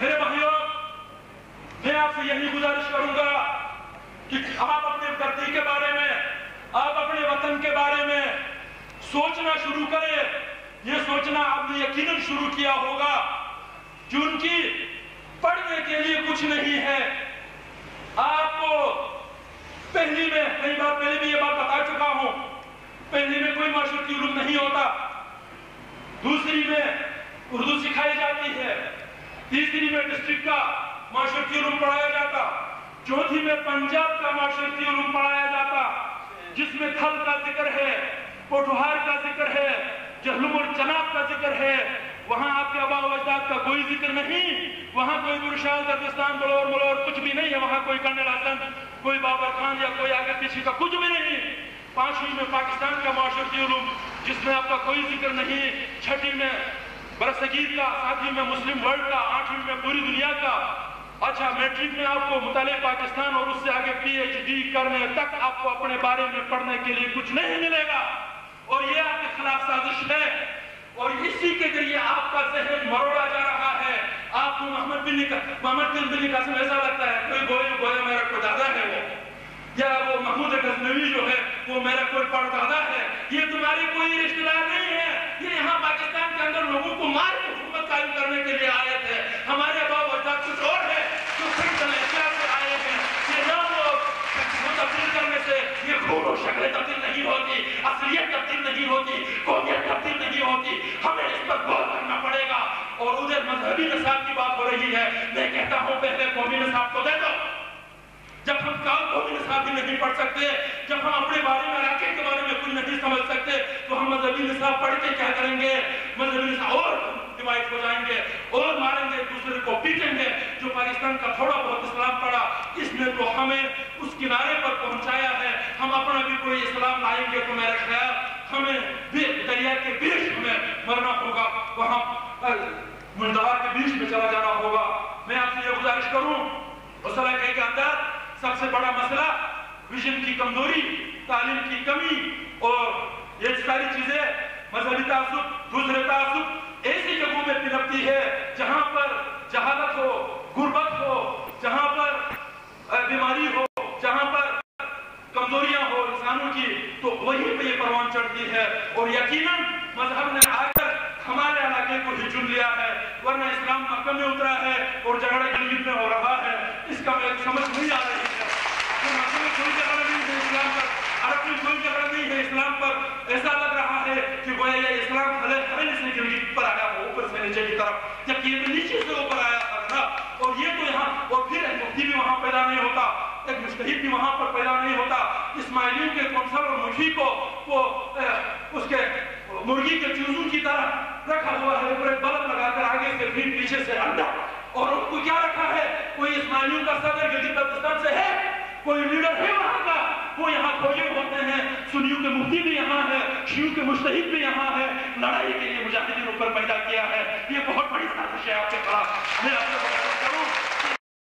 میرے بھائیوں میں آپ سے یہی گزارش کروں گا کہ آپ اپنے دھرتی کے بارے میں، آپ اپنے وطن کے بارے میں سوچنا شروع کریں۔ یہ سوچنا آپ نے یقیناً شروع کیا ہوگا۔ کہ ان کی پڑھنے کے لیے کچھ نہیں ہے۔ آپ کو پہلی میں کئی بار، پہلے بھی یہ بات بتا چکا ہوں۔ پہلی میں کوئی معاشرتی علوم نہیں ہوتا۔ دوسری میں اردو سکھائی جاتی ہے۔ تیسری میں ڈسٹرکٹ کا معاشرتی علوم پڑھایا جاتا۔ چوتھی میں پنجاب کا معاشرتی علوم پڑھایا جاتا، جس میں تھل کا ذکر ہے پوٹوہار کا ذکر ہے، جہلم اور چناب کا ذکر ہے۔ وہاں آپ کے آبا و اجداد کا کوئی ذکر نہیں، وہاں کوئی برشال دردستان بلور، ملور کچھ بھی نہیں ہے۔ وہاں کوئی کرنل حسن، کوئی بابر خان یا کوئی آگے پیچھے کا کچھ بھی نہیں۔ پانچویں میں پاکستان کا معاشرتی علوم جس میں آپ کا کوئی ذکر نہیں۔ چھٹی میں برصغیر کا ساتویں میں مسلم ورلڈ کا میں پوری دنیا کا اچھا میٹرک میں آپ کو مطالعہ پاکستان اور اس سے آگے پی ایچ ڈی کرنے تک آپ کو اپنے بارے میں پڑھنے کے لیے کچھ نہیں ملے گا۔ اور یہ آپ کے خلاف سازش ہے۔ اور اسی کے ذریعے آپ کا ذہن مروڑا جا رہا ہے۔ آپ کو محمد بن محمد بن قاسم ایسا لگتا ہے، کوئی گویا گویا میرا کوئی دادا ہے وہ۔ یا وہ محمود غزنوی جو ہے، وہ میرا کوئی پردادا ہے یہ خون شکل تبدیل نہیں ہوتی، اصلیت تبدیل نہیں ہوتی قومیت تبدیل نہیں ہوتی، ہمیں اس پر غور کرنا پڑے گا۔ اور ادھر مذہبی نصاب کی بات ہو رہی ہے، میں کہتا ہوں پہلے قومی نصاب کو دے دو۔ جب ہم کام قومی نصاب بھی نہیں پڑھ سکتے، جب ہم اپنے بارے میں علاقے کے بارے میں کچھ نہیں سمجھ سکتے، تو ہم مذہبی نصاب پڑھ کے کیا کریں گے؟ مذہبی نصاب اور ڈیوائڈ ہو جائیں گے، اور ماریں گے، دوسرے کو پیٹیں گے۔ جو پاکستان کا تھوڑا بہت اسلام پڑھا، اس نے تو ہمیں اس کنارے پر پہنچایا ہے۔ ہم بھی کوئی اسلام لائیں گے تو میرا خیال ہمیں دریا کے بیچ ہمیں مرنا ہوگا، وہاں مندہار کے بیچ میں چلا جانا ہوگا۔ میں آپ سے یہ گزارش کروں، مسئلہ کے اندر سب سے بڑا مسئلہ ویژن کی کمزوری، تعلیم کی کمی اور یہ ساری چیزیں، مذہبی تعصب، دوسرے تعصب، ایسی جگہوں میں پنپتی ہے جہاں پر جہالت ہو، غربت ہو، جہاں پر بیماری ہو جہاں پر کمزوریاں ہو انسانوں کی تو وہیں پہ یہ پروان چڑھتی ہے اور یقیناً مذہب نے آ کر ہمارے علاقے کو ہی چن لیا ہے، ورنہ اسلام مکہ میں اترا ہے اور جھگڑا گلگت میں ہو رہا ہے۔ اس کا میں سمجھ نہیں آ رہی ہے۔ میں کوئی جھگڑا نہیں ہے اسلام پر۔ عرب میں کوئی جھگڑا نہیں ہے اسلام پر۔ ایسا لگ رہا ہے کہ گویا یہ اسلام کھلے کھلے سے گلگت پر آیا ہو اوپر سے نیچے کی طرف۔ جبکہ یہ نیچے سے اوپر آیا تھا اور یہ تو یہاں، اور پھر ایک مفتی بھی وہاں پیدا نہیں ہوتا، ایک مستحید بھی وہاں پر پیدا نہیں ہوتا۔ اسماعیلیوں کے کو وہ اس کے مرغی کے چوزوں کی طرح رکھا ہوا ہے، اوپر ایک بلب لگا کر آگے سے پھر پیچھے سے انڈا۔ اور ان کو کیا رکھا ہے؟ کوئی اسماعیلیوں کا صدر گلگت بلتستان سے ہے، کوئی لیڈر ہے وہاں کا۔ وہ یہاں کھوجے ہوتے ہیں، سنیوں کے مفتی بھی یہاں ہے شیعوں کے مستحید بھی یہاں ہے لڑائی کے لیے مجاہدین اوپر پیدا کیا ہے۔ یہ بہت بڑی سازش ہے آپ کے خلاف۔ میں آپ سے